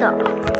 No.